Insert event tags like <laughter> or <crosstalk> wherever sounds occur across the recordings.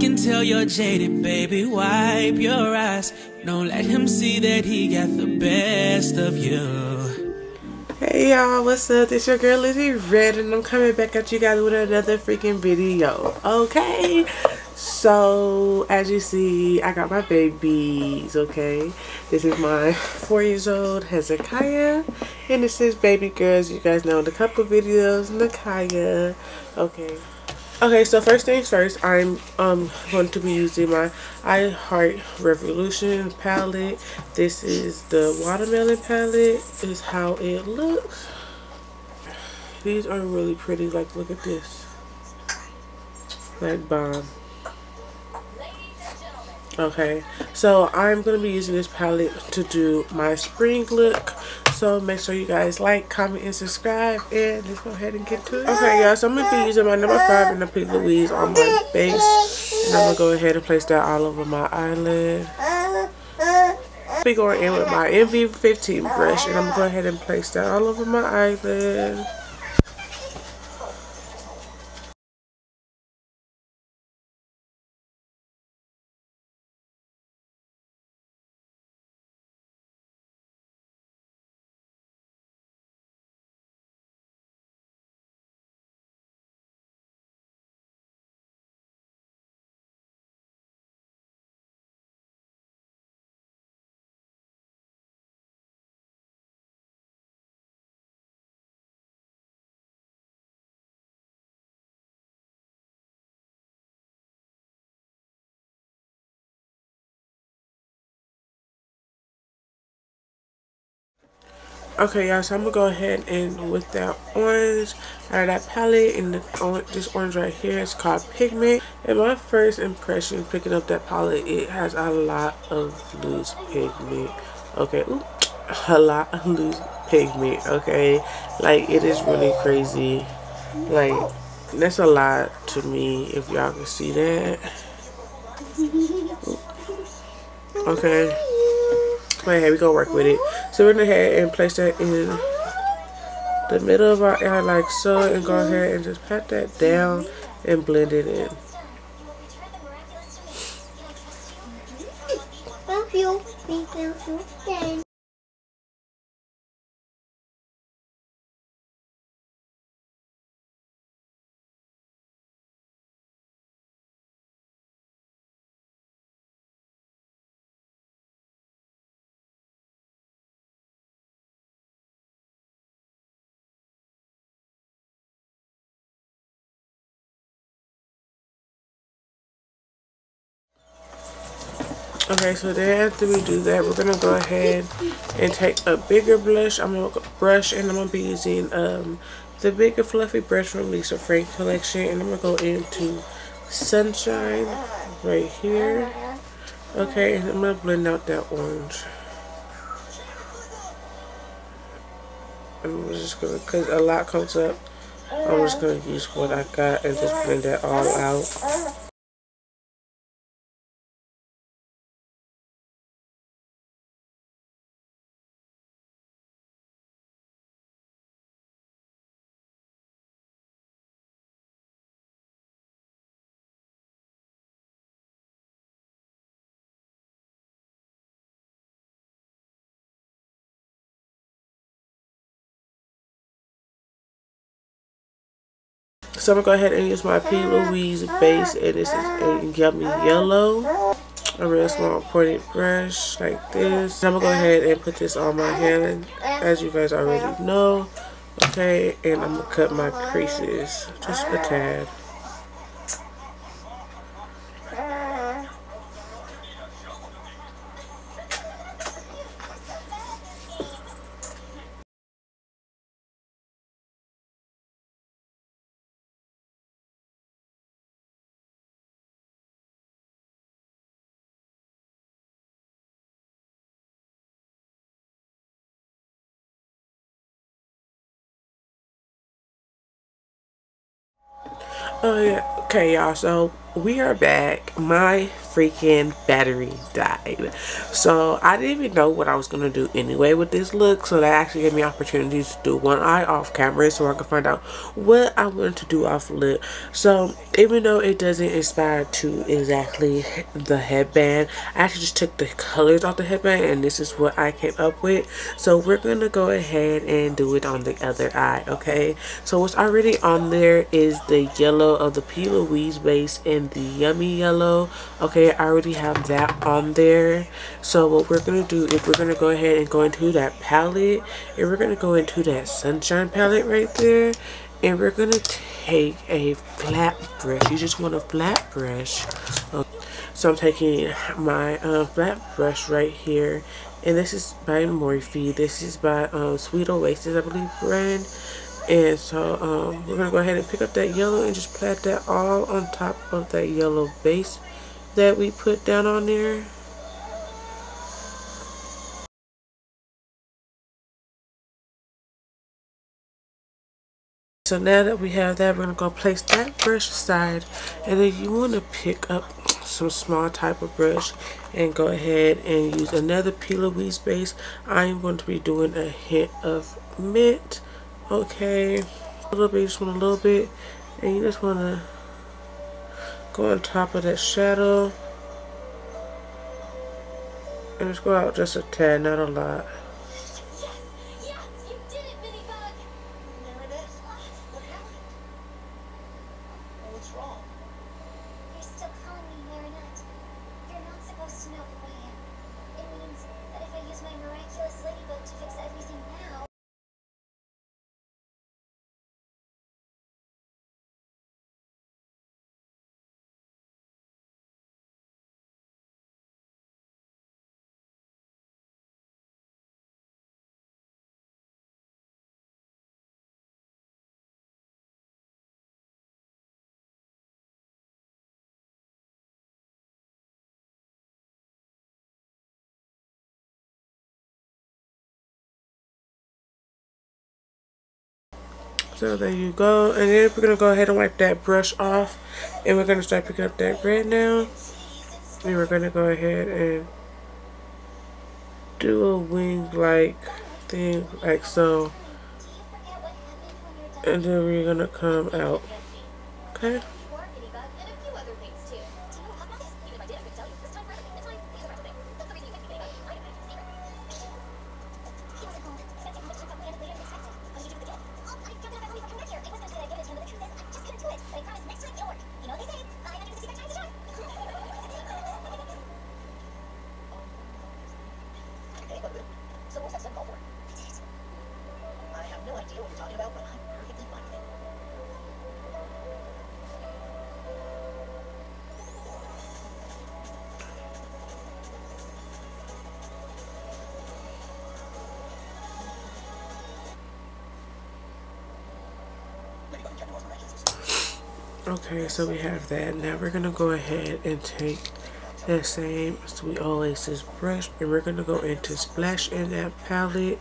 can tell you're jaded, baby. Wipe your eyes. Don't let him see that he got the best of you. Hey y'all, what's up? It's your girl Lizzie Redd and I'm coming back at you guys with another freaking video. Okay? So, as you see, I got my babies, okay? This is my four years old Hezekiah and this is baby girls. You guys know the couple videos, Nakaya. Okay. Okay, so first things first, I'm um going to be using my I Heart Revolution palette. This is the watermelon palette. Is how it looks. These are really pretty. Like, look at this. Like bomb. Okay, so I'm to be using this palette to do my spring look. So make sure you guys like, comment, and subscribe. And let's go ahead and get to it. Okay, y'all, so I'm to be using my number 5 in the P. Louise on my base. And I'm to go ahead and place that all over my eyelid. Be going in with my MV15 brush. And I'm to go ahead and place that all over my eyelid. Okay, y'all, so I'm gonna go ahead and with that orange out of that palette and the, this orange right here is called Pigment. And my first impression picking up that palette, it has a lot of loose pigment. Okay, Ooh, a lot of loose pigment. Okay, like it is really crazy. Like that's a lot to me if y'all can see that. Okay. Right here, we gonna work with it. So we're gonna go ahead and place that in the middle of our eye like so and go ahead and just pat that down and blend it in. Thank you. Thank you. Okay, so then after we do that, we're gonna go ahead and take a bigger blush. I'm gonna brush and I'm gonna be using um the bigger fluffy brush from Lisa Frank collection, and I'm gonna go into Sunshine right here. Okay, and I'm gonna blend out that orange. I'm just gonna, cause a lot comes up. I'm just gonna use what I got and just blend that all out. So I'm going to go ahead and use my P. Louise base. And this is a yummy yellow. A real small pointed brush like this. I'm going to go ahead and put this on my hand. As you guys already know. Okay. And I'm going to cut my creases. Just a tad. Yeah, okay y'all, so we are back. My freaking battery died. So I didn't even know what I was going to do anyway with this look. So that actually gave me opportunities to do one eye off camera so I could find out what I wanted to do off lip. So even though it doesn't inspire to exactly the headband, I actually just took the colors off the headband and this is what I came up with. So we're going to go ahead and do it on the other eye, okay? So what's already on there is the yellow of the P. Louise base and the Yummy Yellow. Okay, I already have that on there. So what we're to do is we're to go ahead and go into that palette. And we're to go into that Sunshine palette right there. And we're to take a flat brush. You just want a flat brush. Okay. So I'm taking my uh, flat brush right here. And this is by Morphe. This is by um, Sweet Oasis, I believe, brand. And so um, we're going to go ahead and pick up that yellow and just pat that all on top of that yellow base that we put down on there. So now that we have that, we're going to go place that brush aside. And then you want to pick up some small type of brush and go ahead and use another P. Louise base. I'm going to be doing a hint of mint. Okay. A little bit, just want a little bit. And you just want to go on top of that shadow. And just go out just a tad, not a lot. So there you go. And then we're going to go ahead and wipe that brush off. And we're going to start picking up that red now. And we're going to go ahead and do a wing-like thing like so. And then we're going to come out. Okay? Okay, so we have that. Now we're going to go ahead and take that same Sweet Oasis brush and we're going to go into Splash in that palette.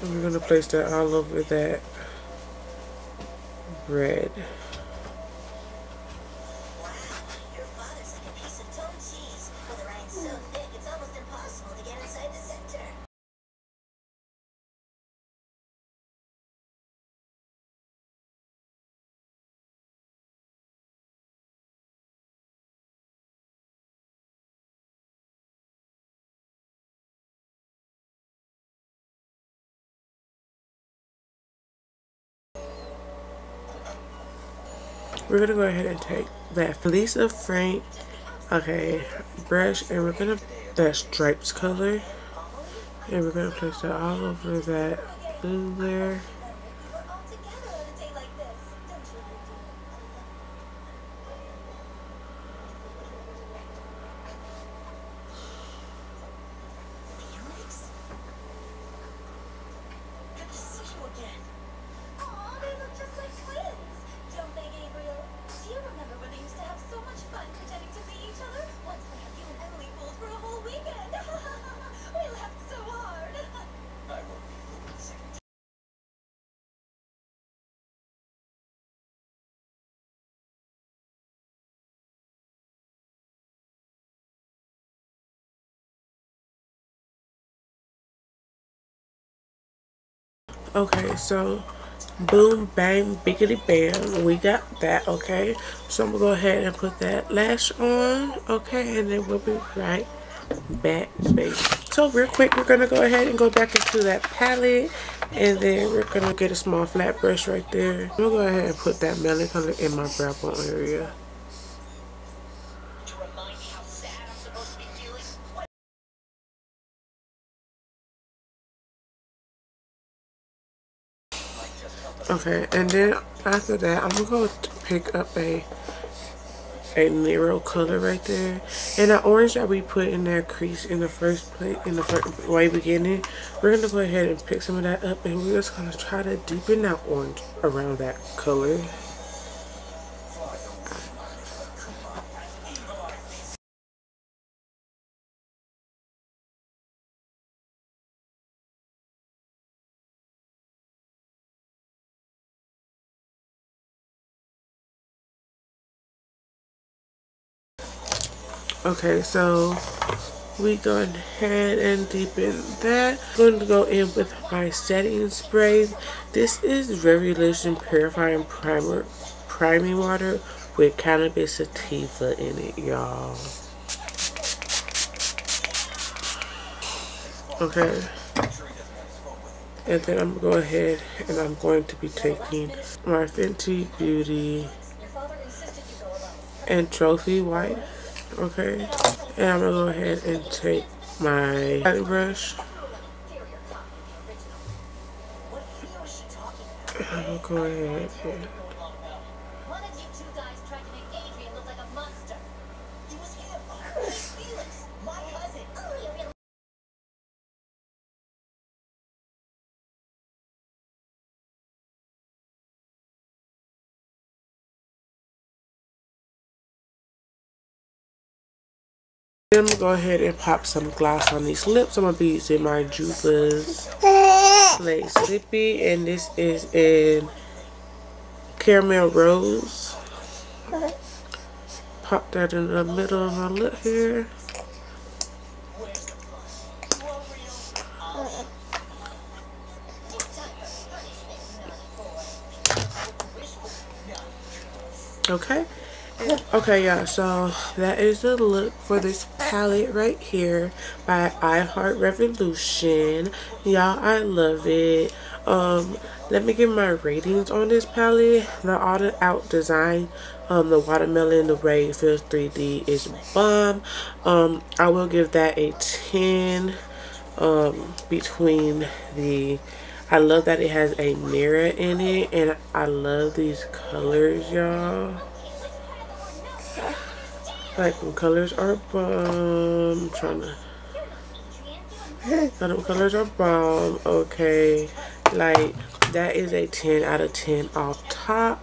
And we're going to place that all over that red. We're gonna go ahead and take that Felisa Frank okay brush and we're gonna that stripes color. And we're gonna place that all over that blue there Okay, so boom, bang, biggity bam. We got that, okay? So I'm going to go ahead and put that lash on, okay? And then we'll be right back, baby. So real quick, we're going to go ahead and go back into that palette. And then we're going to get a small flat brush right there. I'm going to go ahead and put that melon color in my brow bone area. Okay, and then after that, I'm gonna go pick up a a Nero color right there, and the orange that we put in that crease in the first place, in the first way beginning, we're gonna go ahead and pick some of that up, and we're just gonna try to deepen that orange around that color. Okay, so we go ahead and deepen that. I'm going to go in with my setting spray. This is Revolution Purifying Primer Priming Water with cannabis sativa in it, y'all. Okay. And then I'm going to go ahead and I'm going to be taking my Fenty Beauty and Trophy Wife okay. And I'm gonna go ahead and take my cutting brush. I'm gonna go ahead I'm gonna go ahead and pop some gloss on these lips. I'm gonna be using my Juvia's Place Lippy, and this is in Caramel Rose. Pop that in the middle of my lip here. Okay. Okay, yeah, so that is the look for this palette right here by I Heart Revolution. Y'all, I love it. Um, let me give my ratings on this palette. The All Out design, um, the watermelon, the Ray Feels 3D is bomb. Um, I will give that a 10 um, between the I love that it has a mirror in it and I love these colors y'all like them colors are bomb. I'm trying <laughs> to. them colors are bomb. Okay. Like, that is a 10 out of 10 off top.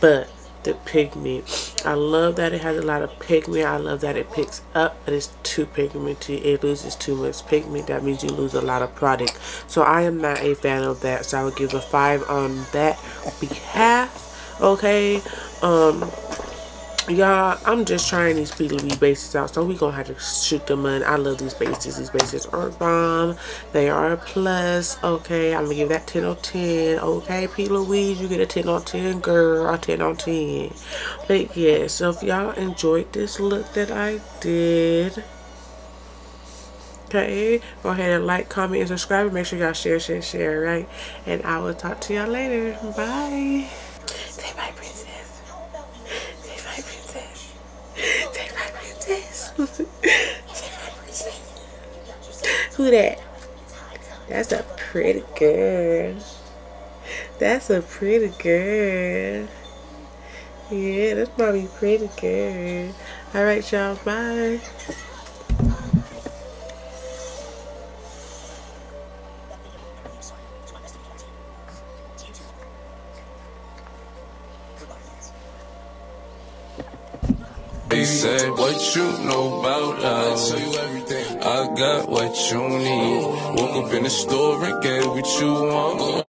But the pigment. I love that it has a lot of pigment. I love that it picks up, but it's too pigmented. It loses too much pigment. That means you lose a lot of product. So I am not a fan of that. So I would give a 5 on that behalf. Okay. Um y'all i'm just trying these PLB bases out so we gonna have to shoot them in i love these bases. These bases are bomb. They are a plus. Okay i'm gonna give that 10 on 10 okay p. Louise you get a 10 on 10 girl. A 10 on 10 but yeah so if y'all enjoyed this look that i did okay go ahead and like comment and subscribe and make sure y'all share share share right? And i will talk to y'all later. Bye. Say bye <laughs> Who that? That's a pretty girl. That's a pretty girl. Yeah, that's probably pretty girl. Alright, y'all. Bye. Say what you know about love. I got what you need. Woke up in the store and get what you want.